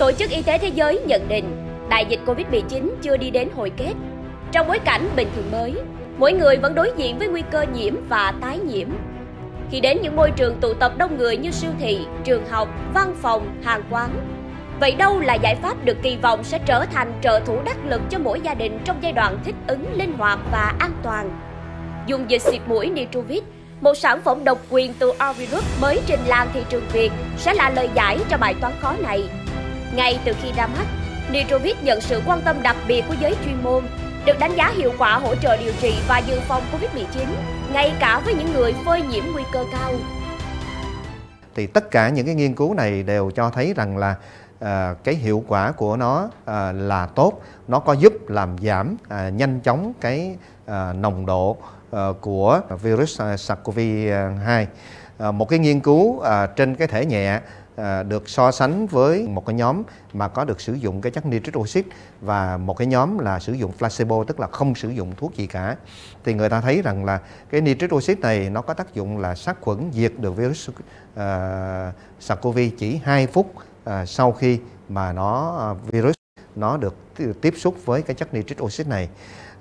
Tổ chức Y tế Thế giới nhận định đại dịch Covid-19 chưa đi đến hồi kết. Trong bối cảnh bình thường mới, mỗi người vẫn đối diện với nguy cơ nhiễm và tái nhiễm. Khi đến những môi trường tụ tập đông người như siêu thị, trường học, văn phòng, hàng quán, Vậy đâu là giải pháp được kỳ vọng sẽ trở thành trợ thủ đắc lực cho mỗi gia đình trong giai đoạn thích ứng linh hoạt và an toàn? Dùng dịch xịt mũi Nitrovit, một sản phẩm độc quyền từ Arvirus mới trình làng thị trường Việt sẽ là lời giải cho bài toán khó này. Ngay từ khi ra mắt, Nitrovit nhận sự quan tâm đặc biệt của giới chuyên môn, được đánh giá hiệu quả hỗ trợ điều trị và dự phòng Covid-19, ngay cả với những người phơi nhiễm nguy cơ cao. Thì tất cả những cái nghiên cứu này đều cho thấy rằng là à, cái hiệu quả của nó à, là tốt nó có giúp làm giảm à, nhanh chóng cái à, nồng độ à, của virus SARS-CoV-2 à, ờ, một cái nghiên cứu à, trên cái thể nhẹ à, được so sánh với một cái nhóm mà có được sử dụng cái chất nitric oxit và một cái nhóm là sử dụng placebo tức là không sử dụng thuốc gì cả. Thì người ta thấy rằng là cái nitric oxit này nó có tác dụng là sát khuẩn diệt được virus uh, SARS-CoV chỉ 2 phút à, sau khi mà nó à, virus nó được tiếp xúc với cái chất nitric oxit này.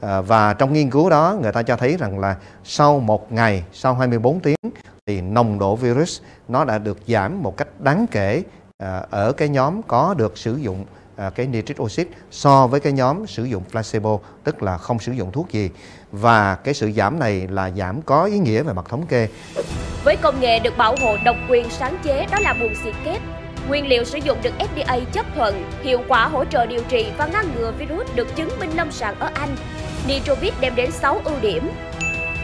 À, và trong nghiên cứu đó người ta cho thấy rằng là sau một ngày sau 24 tiếng thì nồng độ virus nó đã được giảm một cách đáng kể à, ở cái nhóm có được sử dụng à, cái nitric oxide so với cái nhóm sử dụng placebo tức là không sử dụng thuốc gì và cái sự giảm này là giảm có ý nghĩa về mặt thống kê. Với công nghệ được bảo hộ độc quyền sáng chế đó là buồng xịt kép Nguyên liệu sử dụng được FDA chấp thuận, hiệu quả hỗ trợ điều trị và ngăn ngừa virus được chứng minh lâm sàng ở Anh. Nitrovit đem đến 6 ưu điểm.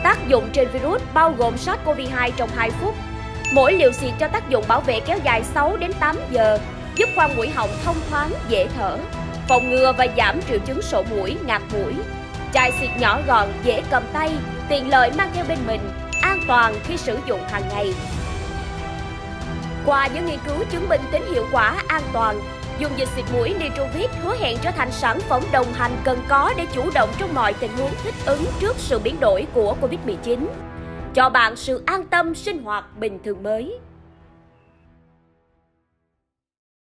Tác dụng trên virus bao gồm SARS-CoV-2 trong 2 phút. Mỗi liều xịt cho tác dụng bảo vệ kéo dài 6 đến 8 giờ, giúp khoang mũi họng thông thoáng, dễ thở, phòng ngừa và giảm triệu chứng sổ mũi, ngạt mũi. Chai xịt nhỏ gọn, dễ cầm tay, tiện lợi mang theo bên mình, an toàn khi sử dụng hàng ngày. Qua những nghiên cứu chứng minh tính hiệu quả an toàn, dùng dịch xịt mũi Nitrovit hứa hẹn trở thành sản phẩm đồng hành cần có để chủ động trong mọi tình huống thích ứng trước sự biến đổi của Covid-19. Cho bạn sự an tâm, sinh hoạt bình thường mới.